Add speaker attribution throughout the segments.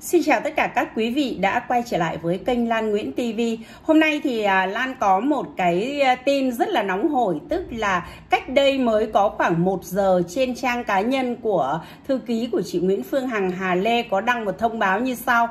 Speaker 1: Xin chào tất cả các quý vị đã quay trở lại với kênh Lan Nguyễn TV. Hôm nay thì à, Lan có một cái à, tin rất là nóng hổi, tức là cách đây mới có khoảng 1 giờ trên trang cá nhân của thư ký của chị Nguyễn Phương Hằng Hà Lê có đăng một thông báo như sau.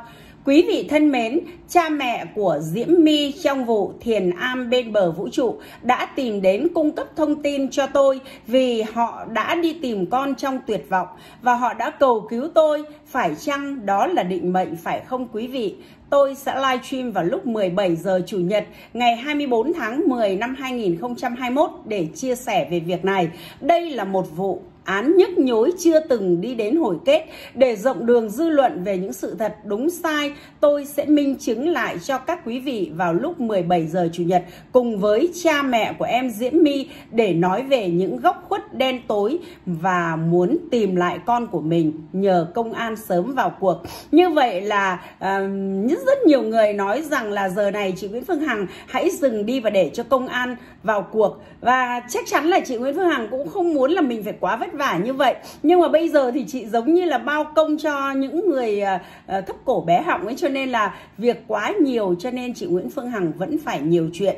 Speaker 1: Quý vị thân mến, cha mẹ của Diễm My trong vụ thiền am bên bờ vũ trụ đã tìm đến cung cấp thông tin cho tôi vì họ đã đi tìm con trong tuyệt vọng và họ đã cầu cứu tôi. Phải chăng đó là định mệnh phải không quý vị? Tôi sẽ live stream vào lúc 17 giờ Chủ nhật ngày 24 tháng 10 năm 2021 để chia sẻ về việc này. Đây là một vụ án nhức nhối chưa từng đi đến hồi kết. Để rộng đường dư luận về những sự thật đúng sai tôi sẽ minh chứng lại cho các quý vị vào lúc 17 giờ chủ nhật cùng với cha mẹ của em Diễm My để nói về những góc khuất đen tối và muốn tìm lại con của mình nhờ công an sớm vào cuộc. Như vậy là uh, rất nhiều người nói rằng là giờ này chị Nguyễn Phương Hằng hãy dừng đi và để cho công an vào cuộc. Và chắc chắn là chị Nguyễn Phương Hằng cũng không muốn là mình phải quá vất vả như vậy. Nhưng mà bây giờ thì chị giống như là bao công cho những người ờ, ờ, thấp cổ bé họng ấy, cho nên là việc quá nhiều, cho nên chị Nguyễn Phương Hằng vẫn phải nhiều chuyện.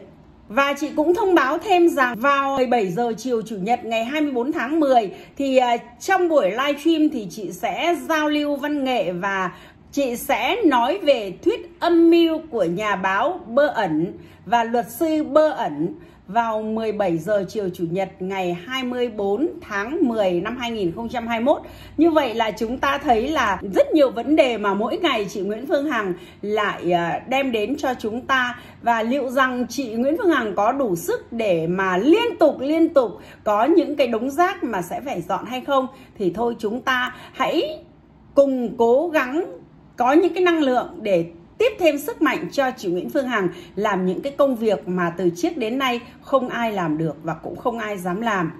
Speaker 1: Và chị cũng thông báo thêm rằng vào 17 giờ chiều Chủ nhật ngày 24 tháng 10 thì ờ, trong buổi live stream thì chị sẽ giao lưu văn nghệ và chị sẽ nói về thuyết âm mưu của nhà báo Bơ ẩn và luật sư Bơ ẩn vào 17 giờ chiều Chủ nhật ngày 24 tháng 10 năm 2021. Như vậy là chúng ta thấy là rất nhiều vấn đề mà mỗi ngày chị Nguyễn Phương Hằng lại à, đem đến cho chúng ta và liệu rằng chị Nguyễn Phương Hằng có đủ sức để mà liên tục liên tục có những cái đống rác mà sẽ phải dọn hay không thì thôi chúng ta hãy cùng cố gắng có những cái năng lượng để tiếp thêm sức mạnh cho chị Nguyễn Phương Hằng làm những cái công việc mà từ trước đến nay không ai làm được và cũng không ai dám làm.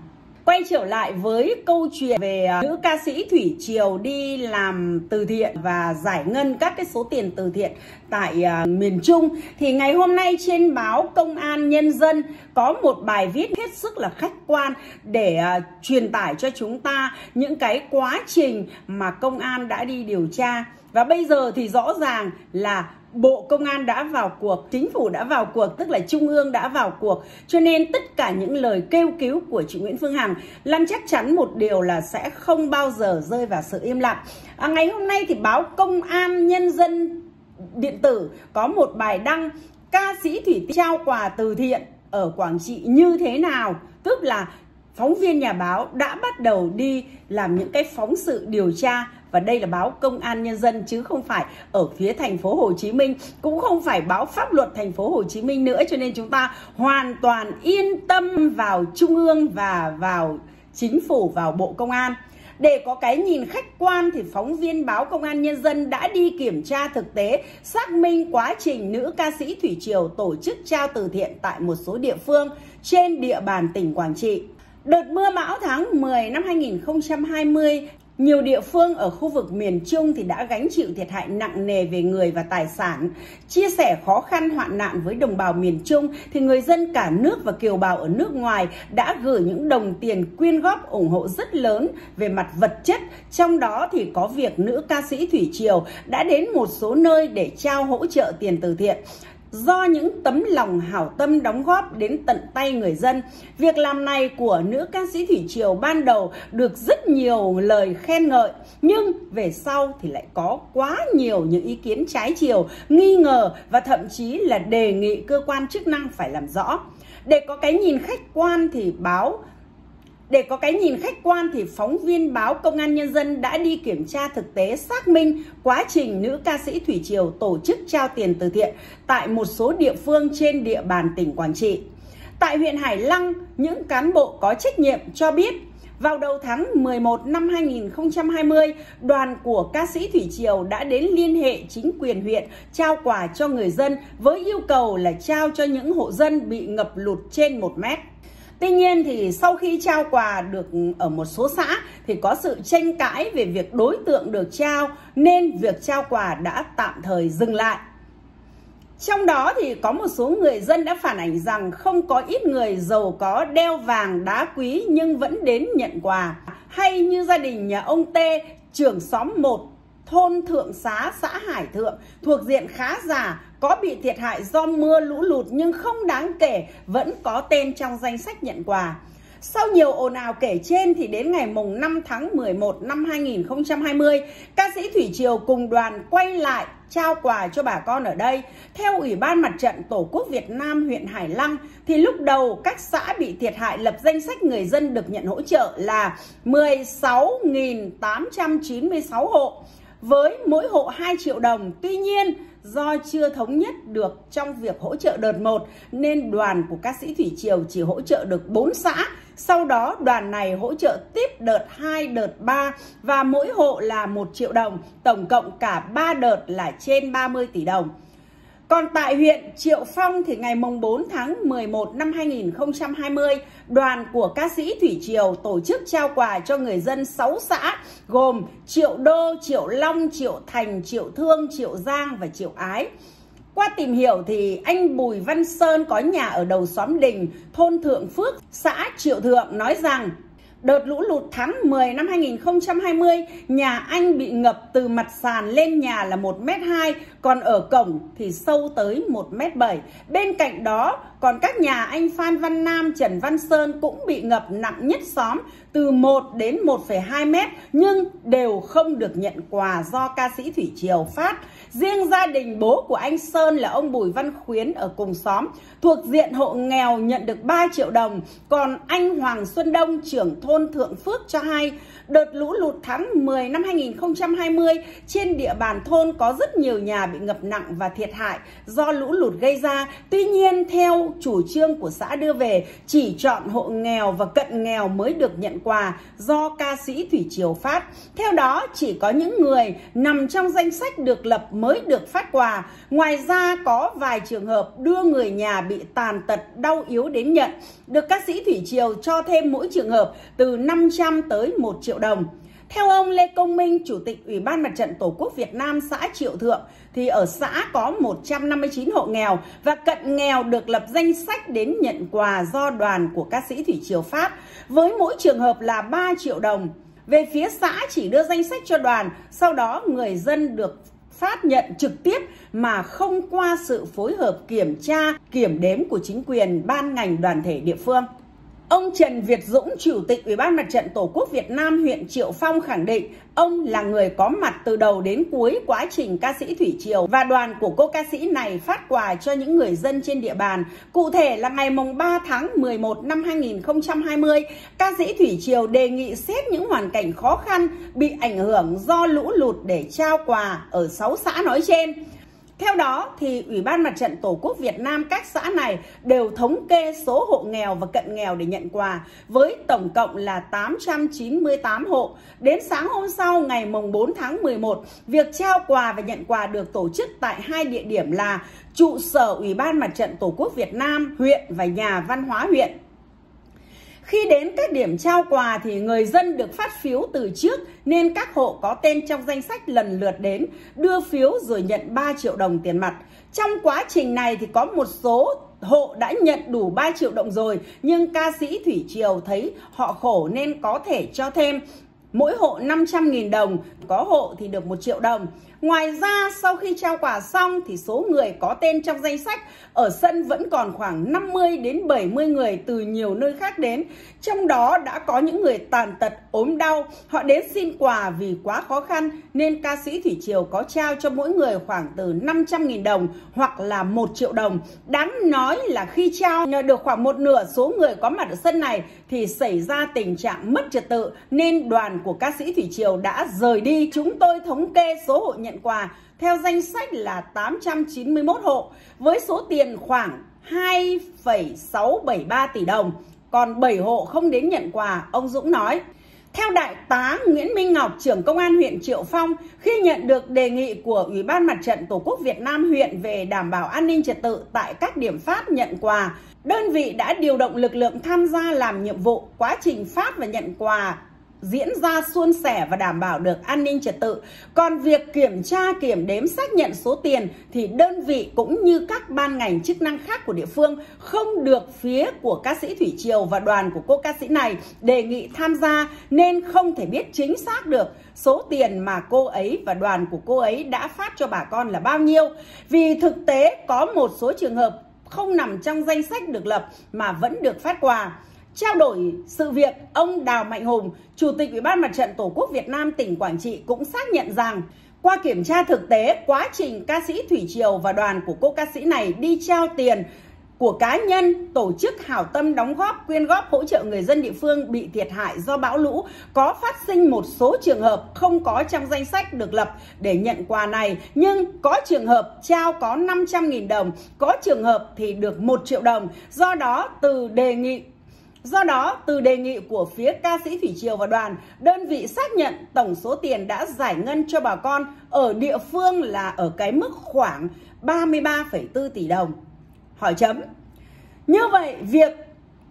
Speaker 1: Quay trở lại với câu chuyện về à, nữ ca sĩ Thủy Triều đi làm từ thiện và giải ngân các cái số tiền từ thiện tại uh, miền Trung thì ngày hôm nay trên báo Công an Nhân dân có một bài viết hết sức là khách quan để uh, truyền tải cho chúng ta những cái quá trình mà công an đã đi điều tra và bây giờ thì rõ ràng là Bộ Công an đã vào cuộc, chính phủ đã vào cuộc, tức là Trung ương đã vào cuộc. Cho nên tất cả những lời kêu cứu của chị Nguyễn Phương Hằng, Lan chắc chắn một điều là sẽ không bao giờ rơi vào sự im lặng. À, ngày hôm nay thì báo Công an Nhân dân điện tử có một bài đăng ca sĩ Thủy trao quà từ thiện ở Quảng Trị như thế nào. Tức là phóng viên nhà báo đã bắt đầu đi làm những cái phóng sự điều tra và đây là báo Công an Nhân dân chứ không phải ở phía thành phố Hồ Chí Minh cũng không phải báo pháp luật thành phố Hồ Chí Minh nữa cho nên chúng ta hoàn toàn yên tâm vào trung ương và vào chính phủ vào Bộ Công an để có cái nhìn khách quan thì phóng viên báo Công an Nhân dân đã đi kiểm tra thực tế, xác minh quá trình nữ ca sĩ Thủy Triều tổ chức trao từ thiện tại một số địa phương trên địa bàn tỉnh Quảng Trị. Đợt mưa bão tháng 10 năm 2020 nhiều địa phương ở khu vực miền Trung thì đã gánh chịu thiệt hại nặng nề về người và tài sản. Chia sẻ khó khăn hoạn nạn với đồng bào miền Trung thì người dân cả nước và kiều bào ở nước ngoài đã gửi những đồng tiền quyên góp ủng hộ rất lớn về mặt vật chất. Trong đó thì có việc nữ ca sĩ Thủy Triều đã đến một số nơi để trao hỗ trợ tiền từ thiện do những tấm lòng hảo tâm đóng góp đến tận tay người dân. Việc làm này của nữ ca sĩ Thủy Triều ban đầu được rất nhiều lời khen ngợi, nhưng về sau thì lại có quá nhiều những ý kiến trái chiều, nghi ngờ và thậm chí là đề nghị cơ quan chức năng phải làm rõ. Để có cái nhìn khách quan thì báo để có cái nhìn khách quan thì phóng viên báo Công an Nhân dân đã đi kiểm tra thực tế xác minh quá trình nữ ca sĩ Thủy Triều tổ chức trao tiền từ thiện tại một số địa phương trên địa bàn tỉnh Quảng Trị. Tại huyện Hải Lăng, những cán bộ có trách nhiệm cho biết vào đầu tháng 11 năm 2020, đoàn của ca sĩ Thủy Triều đã đến liên hệ chính quyền huyện trao quà cho người dân với yêu cầu là trao cho những hộ dân bị ngập lụt trên 1 mét. Tuy nhiên thì sau khi trao quà được ở một số xã thì có sự tranh cãi về việc đối tượng được trao nên việc trao quà đã tạm thời dừng lại. Trong đó thì có một số người dân đã phản ảnh rằng không có ít người giàu có đeo vàng đá quý nhưng vẫn đến nhận quà. Hay như gia đình nhà ông T, trưởng xóm 1 thôn Thượng Xá, xã Hải Thượng thuộc diện khá giả có bị thiệt hại do mưa lũ lụt nhưng không đáng kể vẫn có tên trong danh sách nhận quà. Sau nhiều ồn ào kể trên thì đến ngày mùng 5 tháng 11 năm 2020, ca sĩ Thủy Triều cùng đoàn quay lại trao quà cho bà con ở đây. Theo Ủy ban Mặt trận Tổ quốc Việt Nam huyện Hải Lăng thì lúc đầu các xã bị thiệt hại lập danh sách người dân được nhận hỗ trợ là 16.896 hộ với mỗi hộ 2 triệu đồng. Tuy nhiên, do chưa thống nhất được trong việc hỗ trợ đợt 1 nên đoàn của ca sĩ Thủy Triều chỉ hỗ trợ được 4 xã. Sau đó đoàn này hỗ trợ tiếp đợt 2, đợt 3 và mỗi hộ là 1 triệu đồng, tổng cộng cả 3 đợt là trên 30 tỷ đồng. Còn tại huyện Triệu Phong thì ngày mùng 4 tháng 11 năm 2020, đoàn của ca sĩ Thủy Triều tổ chức trao quà cho người dân 6 xã gồm Triệu Đô, Triệu Long, Triệu Thành, Triệu Thương, Triệu Giang và Triệu Ái. Qua tìm hiểu thì anh Bùi Văn Sơn có nhà ở đầu xóm Đình, thôn Thượng Phước, xã Triệu Thượng nói rằng Đợt lũ lụt tháng 10 năm 2020, nhà anh bị ngập từ mặt sàn lên nhà là 1m2, còn ở cổng thì sâu tới 1m7. Bên cạnh đó, còn các nhà anh Phan Văn Nam, Trần Văn Sơn cũng bị ngập nặng nhất xóm từ 1 đến 1,2 mét nhưng đều không được nhận quà do ca sĩ Thủy Triều phát. Riêng gia đình bố của anh Sơn là ông Bùi Văn Khuyến ở cùng xóm thuộc diện hộ nghèo nhận được 3 triệu đồng. Còn anh Hoàng Xuân Đông trưởng thôn Thượng Phước cho hay đợt lũ lụt tháng 10 năm 2020 trên địa bàn thôn có rất nhiều nhà bị ngập nặng và thiệt hại do lũ lụt gây ra. Tuy nhiên, theo chủ trương của xã đưa về, chỉ chọn hộ nghèo và cận nghèo mới được nhận quà do ca sĩ Thủy Triều phát. Theo đó, chỉ có những người nằm trong danh sách được lập mới được phát quà. Ngoài ra, có vài trường hợp đưa người nhà bị tàn tật, đau yếu đến nhận. Được ca sĩ Thủy Triều cho thêm mỗi trường hợp từ 500 tới 1 triệu đồng. Theo ông Lê Công Minh, Chủ tịch Ủy ban Mặt trận Tổ quốc Việt Nam xã Triệu Thượng, thì ở xã có 159 hộ nghèo và cận nghèo được lập danh sách đến nhận quà do đoàn của ca sĩ Thủy Triều phát, với mỗi trường hợp là 3 triệu đồng. Về phía xã chỉ đưa danh sách cho đoàn, sau đó người dân được phát nhận trực tiếp mà không qua sự phối hợp kiểm tra, kiểm đếm của chính quyền, ban ngành đoàn thể địa phương. Ông Trần Việt Dũng, Chủ tịch Ủy ban Mặt trận Tổ quốc Việt Nam huyện Triệu Phong khẳng định ông là người có mặt từ đầu đến cuối quá trình ca sĩ Thủy Triều và đoàn của cô ca sĩ này phát quà cho những người dân trên địa bàn. Cụ thể là ngày mùng 3 tháng 11 năm 2020, ca sĩ Thủy Triều đề nghị xét những hoàn cảnh khó khăn bị ảnh hưởng do lũ lụt để trao quà ở 6 xã nói trên. Theo đó, thì Ủy ban Mặt trận Tổ quốc Việt Nam các xã này đều thống kê số hộ nghèo và cận nghèo để nhận quà với tổng cộng là 898 hộ. Đến sáng hôm sau ngày mùng 4 tháng 11, việc trao quà và nhận quà được tổ chức tại hai địa điểm là trụ sở Ủy ban Mặt trận Tổ quốc Việt Nam huyện và nhà văn hóa huyện. Khi đến các điểm trao quà thì người dân được phát phiếu từ trước nên các hộ có tên trong danh sách lần lượt đến đưa phiếu rồi nhận 3 triệu đồng tiền mặt. Trong quá trình này thì có một số hộ đã nhận đủ 3 triệu đồng rồi nhưng ca sĩ Thủy Triều thấy họ khổ nên có thể cho thêm mỗi hộ 500.000 đồng, có hộ thì được 1 triệu đồng. Ngoài ra sau khi trao quà xong thì số người có tên trong danh sách ở sân vẫn còn khoảng 50 đến 70 người từ nhiều nơi khác đến. Trong đó đã có những người tàn tật, ốm đau, họ đến xin quà vì quá khó khăn nên ca sĩ Thủy Triều có trao cho mỗi người khoảng từ 500.000 đồng hoặc là 1 triệu đồng. Đáng nói là khi trao được khoảng một nửa số người có mặt ở sân này thì xảy ra tình trạng mất trật tự nên đoàn của ca sĩ Thủy Triều đã rời đi. Chúng tôi thống kê số hộ nhận quà theo danh sách là 891 hộ với số tiền khoảng 2,673 tỷ đồng. Còn 7 hộ không đến nhận quà, ông Dũng nói. Theo Đại tá Nguyễn Minh Ngọc, trưởng công an huyện Triệu Phong, khi nhận được đề nghị của Ủy ban Mặt trận Tổ quốc Việt Nam huyện về đảm bảo an ninh trật tự tại các điểm phát nhận quà, đơn vị đã điều động lực lượng tham gia làm nhiệm vụ quá trình phát và nhận quà diễn ra suôn sẻ và đảm bảo được an ninh trật tự. Còn việc kiểm tra, kiểm đếm, xác nhận số tiền thì đơn vị cũng như các ban ngành chức năng khác của địa phương không được phía của ca sĩ Thủy Triều và đoàn của cô ca sĩ này đề nghị tham gia nên không thể biết chính xác được số tiền mà cô ấy và đoàn của cô ấy đã phát cho bà con là bao nhiêu. Vì thực tế có một số trường hợp không nằm trong danh sách được lập mà vẫn được phát quà. Trao đổi sự việc, ông Đào Mạnh Hùng, Chủ tịch Ủy ban Mặt trận Tổ quốc Việt Nam tỉnh Quảng Trị cũng xác nhận rằng qua kiểm tra thực tế, quá trình ca sĩ Thủy Triều và đoàn của cô ca sĩ này đi trao tiền của cá nhân, tổ chức hảo tâm đóng góp, quyên góp hỗ trợ người dân địa phương bị thiệt hại do bão lũ có phát sinh một số trường hợp không có trong danh sách được lập để nhận quà này nhưng có trường hợp trao có 500.000 đồng, có trường hợp thì được 1 triệu đồng. Do đó từ đề nghị Do đó, từ đề nghị của phía ca sĩ Thủy Triều và đoàn, đơn vị xác nhận tổng số tiền đã giải ngân cho bà con ở địa phương là ở cái mức khoảng 33,4 tỷ đồng. Hỏi chấm. Như vậy, việc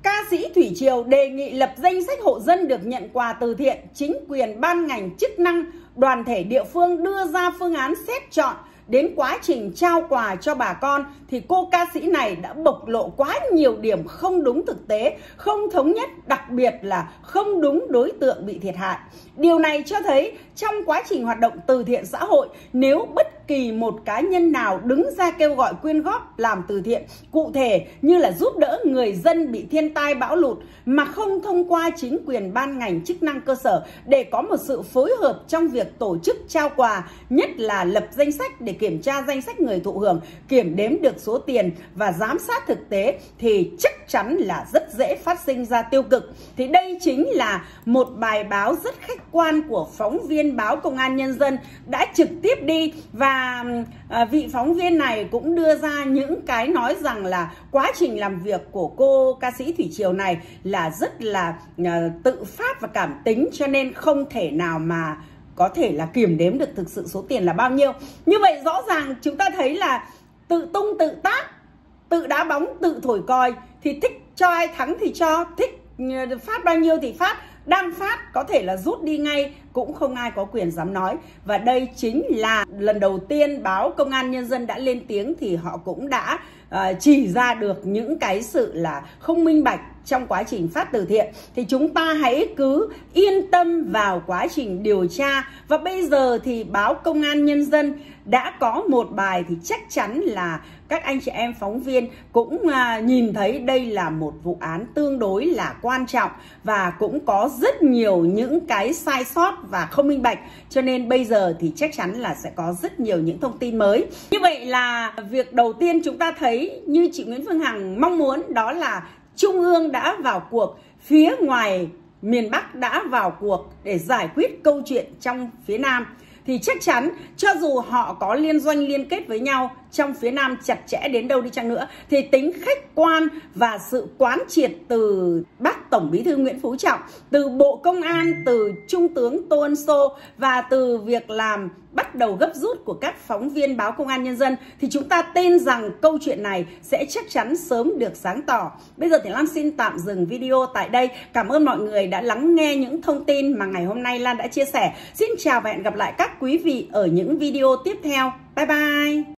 Speaker 1: ca sĩ Thủy Triều đề nghị lập danh sách hộ dân được nhận quà từ thiện, chính quyền ban ngành chức năng, đoàn thể địa phương đưa ra phương án xét chọn đến quá trình trao quà cho bà con thì cô ca sĩ này đã bộc lộ quá nhiều điểm không đúng thực tế, không thống nhất, đặc biệt là không đúng đối tượng bị thiệt hại. Điều này cho thấy trong quá trình hoạt động từ thiện xã hội, nếu bất kỳ một cá nhân nào đứng ra kêu gọi quyên góp làm từ thiện cụ thể như là giúp đỡ người dân bị thiên tai bão lụt mà không thông qua chính quyền ban ngành chức năng cơ sở để có một sự phối hợp trong việc tổ chức trao quà, nhất là lập danh sách để kiểm tra danh sách người thụ hưởng, kiểm đếm được số tiền và giám sát thực tế thì chắc chắn là rất dễ phát sinh ra tiêu cực. Thì đây chính là một bài báo rất khách quan của phóng viên báo Công an Nhân dân đã trực tiếp đi và à, vị phóng viên này cũng đưa ra những cái nói rằng là quá trình làm việc của cô ca sĩ Thủy Triều này là rất là à, tự phát và cảm tính cho nên không thể nào mà có thể là kiểm đếm được thực sự số tiền là bao nhiêu. Như vậy rõ ràng chúng ta thấy là tự tung tự tác, tự đá bóng, tự thổi còi thì thích cho ai thắng thì cho, thích à, phát bao nhiêu thì phát đang phát có thể là rút đi ngay cũng không ai có quyền dám nói. Và đây chính là lần đầu tiên báo công an nhân dân đã lên tiếng thì họ cũng đã uh, chỉ ra được những cái sự là không minh bạch trong quá trình phát từ thiện. Thì chúng ta hãy cứ yên tâm vào quá trình điều tra. Và bây giờ thì báo công an nhân dân đã có một bài thì chắc chắn là các anh chị em phóng viên cũng à, nhìn thấy đây là một vụ án tương đối là quan trọng và cũng có rất nhiều những cái sai sót và không minh bạch. Cho nên bây giờ thì chắc chắn là sẽ có rất nhiều những thông tin mới. Như vậy là việc đầu tiên chúng ta thấy, như chị Nguyễn Phương Hằng mong muốn, đó là Trung ương đã vào cuộc, phía ngoài miền Bắc đã vào cuộc để giải quyết câu chuyện trong phía Nam thì chắc chắn, cho dù họ có liên doanh, liên kết với nhau, trong phía Nam chặt chẽ đến đâu đi chăng nữa, thì tính khách quan và sự quán triệt từ bác Tổng Bí thư Nguyễn Phú Trọng, từ Bộ Công an, từ Trung tướng Tô Ân Sô và từ việc làm bắt đầu gấp rút của các phóng viên báo Công an Nhân dân thì chúng ta tin rằng câu chuyện này sẽ chắc chắn sớm được sáng tỏ. Bây giờ thì Lan xin tạm dừng video tại đây. Cảm ơn mọi người đã lắng nghe những thông tin mà ngày hôm nay Lan đã chia sẻ. Xin chào và hẹn gặp lại các quý vị ở những video tiếp theo. Bye bye!